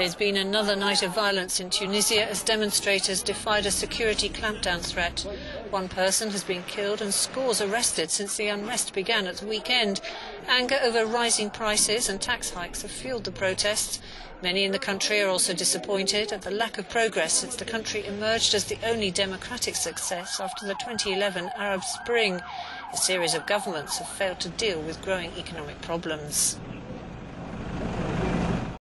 There's been another night of violence in Tunisia as demonstrators defied a security clampdown threat. One person has been killed and scores arrested since the unrest began at the weekend. Anger over rising prices and tax hikes have fueled the protests. Many in the country are also disappointed at the lack of progress since the country emerged as the only democratic success after the 2011 Arab Spring. A series of governments have failed to deal with growing economic problems.